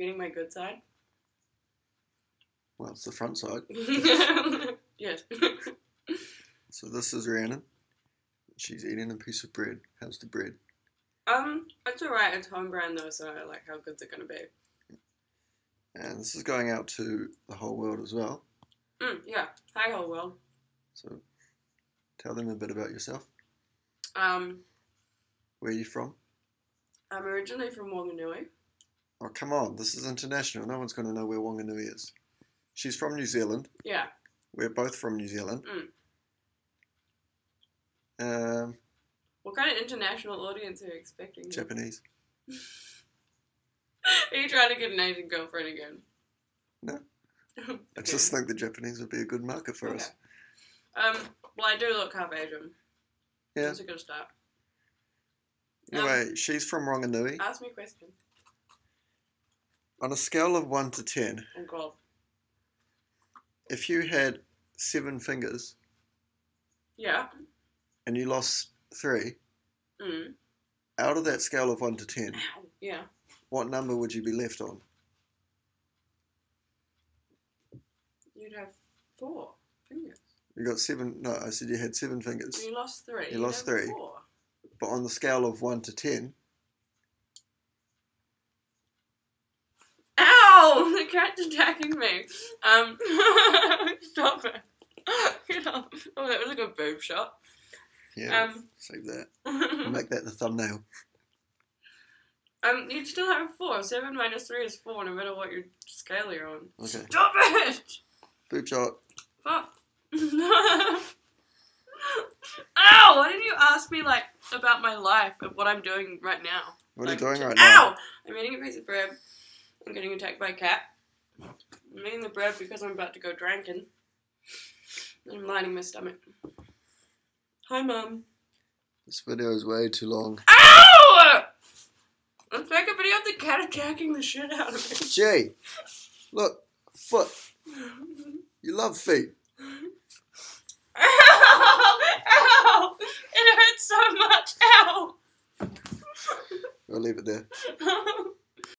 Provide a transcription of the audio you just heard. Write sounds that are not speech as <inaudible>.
getting my good side? Well, it's the front side. <laughs> yes. <laughs> So this is Rhiannon. She's eating a piece of bread. How's the bread? um, it's alright. It's home brand though, so like, how good's it gonna be? And this is going out to the whole world as well. Mm, yeah. Hi, whole world. So tell them a bit about yourself. Um, Where are you from? I'm originally from Wanganui. Oh, come on. This is international. No one's going to know where Wanganui is. She's from New Zealand. Yeah. We're both from New Zealand. Um, What kind of international audience are you expecting? Japanese. <laughs> Are you trying to get an Asian girlfriend again? No. <laughs> Okay. I just think the Japanese would be a good market for us. Um, well, I do look half Asian. Yeah. That's a good start. Um, Anyway, she's from Wanganui. Ask me a question. On a scale of 1 to 10, Oh, God. if you had seven fingers Yeah. and you lost three, Mm. out of that scale of 1 to 10, Ow. Yeah. what number would you be left on? You'd have four fingers. You got seven, no, I said you had seven fingers. You lost three. You You'd lost have three. Four. But on the scale of 1 to 10, Ow! The cat's attacking me. Um, <laughs> stop it. <laughs> Get off. Oh, that was a good boob shot. yeah, Um, save that. <laughs> Make that the thumbnail. um, you'd still have four. Seven minus three is four, no matter what your scale you're on. Okay. Stop it! Boob shot. Fuck. Ow! Why didn't you ask me like about my life and what I'm doing right now? What are you doing right now? Ow! I'm eating a piece of bread. I'm getting attacked by a cat. I'm eating the bread because I'm about to go drinking. And I'm lining my stomach. Hi, Mum. This video is way too long. Ow! Let's make a video of the cat attacking the shit out of me. Jay, look, foot. You love feet. Ow! Ow! It hurts so much. Ow! I'll leave it there. <laughs>